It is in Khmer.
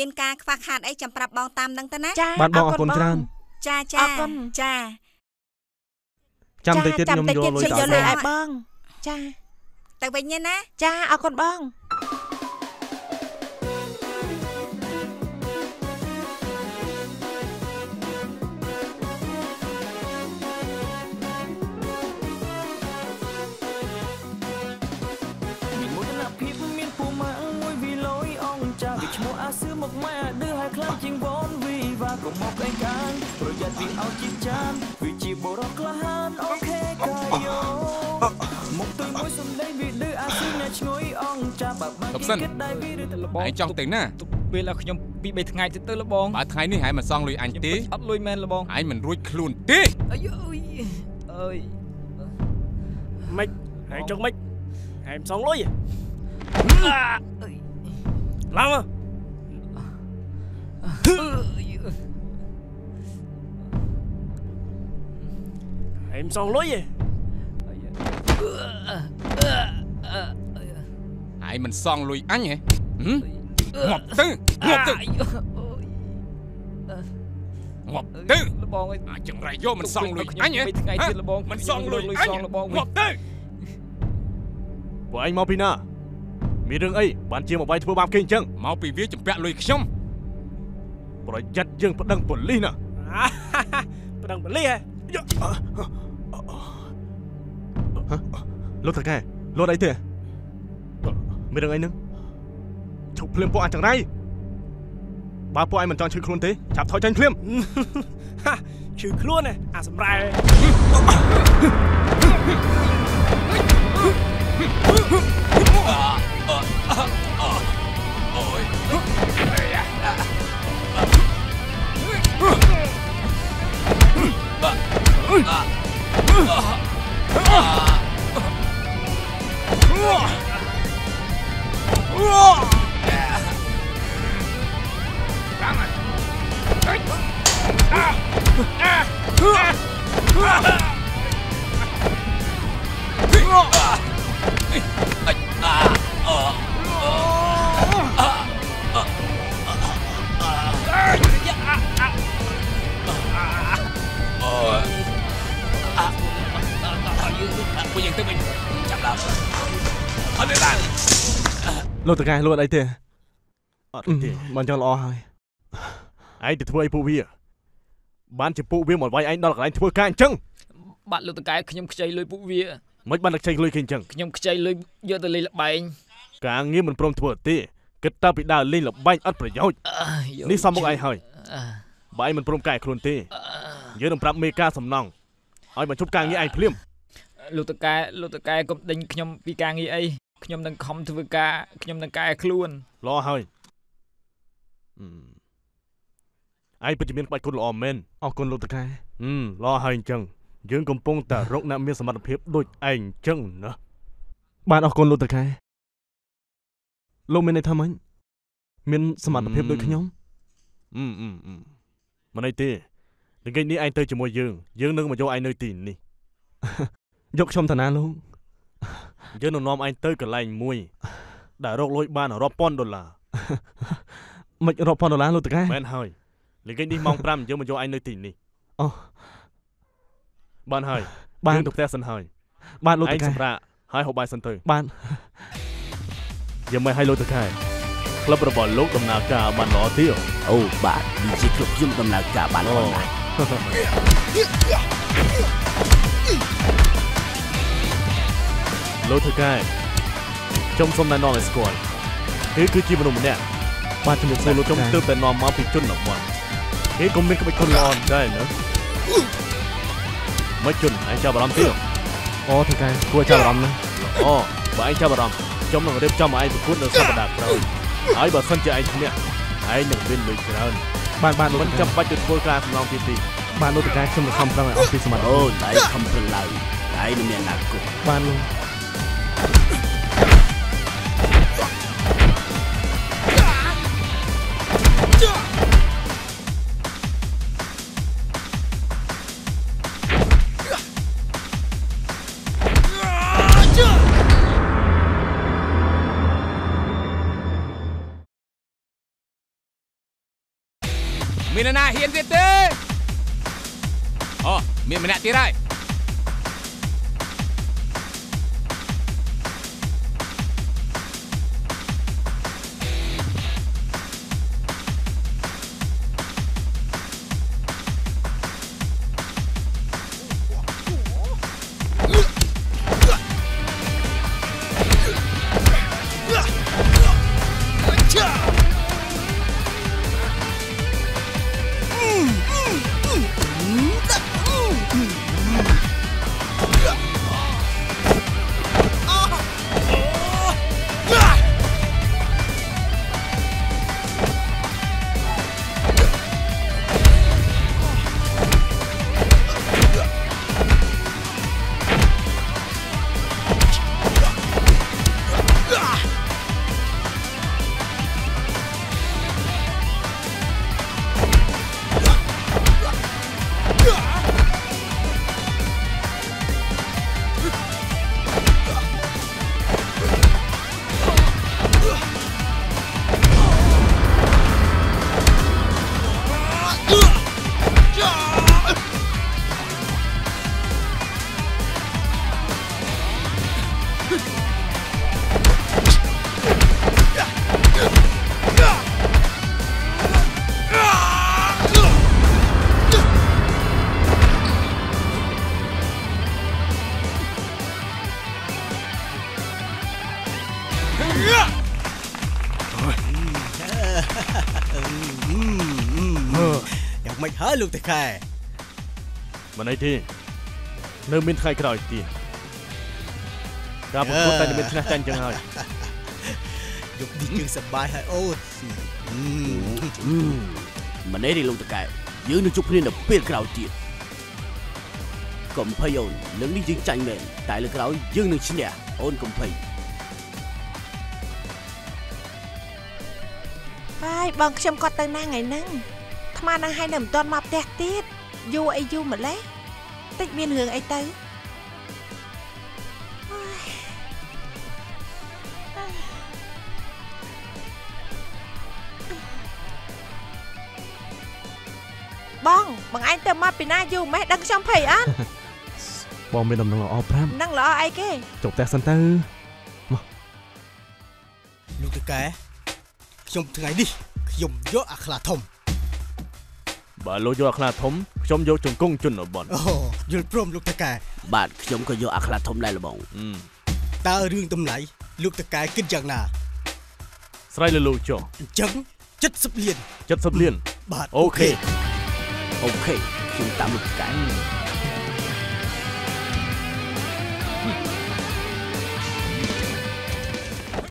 មានការខ្វះខាតអីចាំប្រាប់បងតាមនឹងទៅណាចាបាទបងអរគុណច្រើនចាអចារគុណចាចាំតិចទៀតខ្ញុំយកលុយចាំទៅតិចទៀតខ្ញុំយកលុយឲ្យបងចាទៅវិញទេណាចាអរគុណបង ក៏មកឯងកានប្រយ័ត្នវាអោជាចានវាជាបរោះក្លាហានអូខេកាយោមកទុយមួយសំដីវាឌឺអាសឺអ្នកឈ្ងុយអងចាបើបានលបសិនគិតដែរវាឬទៅលបឯងចង់ទៅណាពេលឲ្យខ្ញុំពីរបីថ្ងៃទៅទៅលបងបើថ្ងៃនេះហែងមិនសងលុយអញទេអត់លុយមែនលបងឯងមិនរួចខ្លួនទេអាយអើយអើយម៉េចហើយចុះម៉េចហើយមិនសងលុយហ៎ឡើងមក ហើយមិនសងលុយហ៎ឯងមិនសងលុយអញហ៎ហឹមងាប់ទៅងាប់ទៅងាប់ទៅលបងអើយអាចចង្រៃយកមិនសងលុយអញហ៎ពីថ្ងៃទៀតលបងមិនសងលុយលុយអញសងលបងងាប់ទៅពួកឯងមកពីណាមានរឿងអីបានជាមកបាយធ្វើបាបគេអញ្ចឹងមកពីវាចម្ពាក់លុយខ្ញុំប្រយ័ត្នយើងប្តឹងប៉ូលីសណាអាប្រដឹងបលីហ៎ លោកតាកែលោកអីទេមានរឿងអីហ្នឹងឈប់ភ្លាមពួកអាចចង្រៃបើពួកឯងមិនចង់ឈឺខ្លួនទេចាប់ថយចាញ់ភ្លាមហាឈឺខ្លួនហ៎អាសម្រែពួក អត់ទេឡានលោកតាកែលោកអីទេអត់ទេមិនចង់ល្អហើយឯងទៅធ្វើអីពួកវា បានជាពួកវាមកវាយឯងដល់កន្លែងធ្វើការអញ្ចឹងបាទលោកតកែខ្ញុំខ្ចីលុយពួកវាមិនបានតែខ្ចីលុយគេអញ្ចឹងខ្ញុំខ្ចីលុយយកទៅលេងល្បែងការងារមិនព្រមធ្វើទេគិតតែពីដើរលេងលបែងអត់ប្រយោជន៍អើយនេះសមមុខឯងហើយអើបើឯងមិនព្រមកែខ្លួនទេយើងនឹងប្រាប់មេការសំណងឲ្យបញ្ឈប់ការងារឯងភ្លាមលោកតកែលោកតកែកុំដេញខ្ញុំពីការងារអី ខ្ញុំនឹងខំធ្វើការខ្ញុំនឹងកែខ្លួនល្អហើយអឺឯងពិតជាមានក្បាច់គុណល្អមែនអរគុណលោកតកែហឹមល្អហើយអញ្ចឹងយើងកំពុងតែរកអ្នកមានសមត្ថភាពដូចឯងអញ្ចឹងណាបាទអរគុណលោកតកែលោកមានន័យថាម៉េចមានសមត្ថភាពដូចខ្ញុំអឺអឺអឺមិនអីទេល្ងាចនេះឯងទៅជាមួយយើងយើងនឹងមកយកឯងនៅទីនេះយកខ្ញុំតាណាលោក យើងនឹងនាំឯងទៅកន្លែងមួយ ដែលរកលុយបានរាប់ពាន់ដុល្លារមិនរាប់ពាន់ដុល្លារលោកតកែមែនហើយល្ងាចនេះម៉ោង5យើងមកយកឯងនៅទីនេះអូបានហើយបានទៅផ្ទះសិនហើយបានលោកតកែសម្រាប់ហើយហូបបាយសិនទៅបានយ៉ាងម៉េចឲ្យលោកតកែក្លឹបរបស់លោកដំណើរការបានល្អទៀតអូបាទវាជាគ្រប់ខ្ញុំដំណើរការបានល្អណាស់ លោកធ្វើកែខ្ញុំសូមណែនាំឲ្យស្គាល់គេគឺជាមនុស្សម្នាក់បាទជំរាបសួរលោកខ្ញុំទើបតែនាំមកពីជនបទគេក៏មានក្បាច់គុណល្អដែរណាមកជនឯងចាប់អារម្មណ៍ទៀតអូធ្វើកែគួរចាប់អារម្មណ៍ណាអូបើឯងចាប់អារម្មណ៍ខ្ញុំនឹងរៀបចំឲ្យឯងប្រកួតនៅសប្តាហ៍ក្រោយហើយបើសិនជាឯងឈ្នះឯងនឹងមានលុយច្រើនបាទបាទមិនចាំបាច់ទៅធ្វើការសំឡងទៀតទេបាទលោកតកែខ្ញុំនឹងខំប្រឹងឲ្យអស់ពីសមត្ថភាពអូដៃខំប្រឹងឡើយដៃនឹងមានអនាគតបានលោក មាននរណាហ៊ានទៀតទេអូមានម្នាក់ទៀតហើយ លោកតាខែមិនអីទេនៅមានថ្ងៃក្រោយទៀតការប្រកួតតែតែមានឈ្នះចាញ់ចឹងហើយយប់នេះយើងសប្បាយហើយអូនម្នេះទេលោកតកែយើងនឹងជួបគ្នានៅពេលក្រោយទៀតកុំភ័យអូនលើកនេះយើងចាញ់មែនតែលើកក្រោយយើងនឹងឈ្នះអូនកុំភ័យហើយបងខ្ញុំគាត់ទៅណាថ្ងៃហ្នឹង ថ្មនឹងឲ្យនៅមិនទាន់មកផ្ទះទៀតយូរអីយូរម្លេះតិចមានរឿងអីទៅបងបងឯងទៅមកពីណាយូរម៉េះដឹងខ្ញុំភ័យអត់បងមានដំណឹងល្អ5នឹងល្អអីគេចុះផ្ទះសិនទៅលោកតាកែខ្ញុំថ្ងៃនេះខ្ញុំយកអាខ្លាធំ បើលោកយកអាខ្លាធំខ្ញុំយកជង្គង់ជន់បនអូយល់ព្រមលោកតាកែបាទខ្ញុំក៏យកអាខ្លាធំដែរលបងអឺតើរឿងតម្លៃលោកតាកែគិតយ៉ាងណាស្រ័យលើលោកចុះអញ្ចឹង70លាន70លានបាទ OK OK ខ្ញុំតាមលោកតាកែអ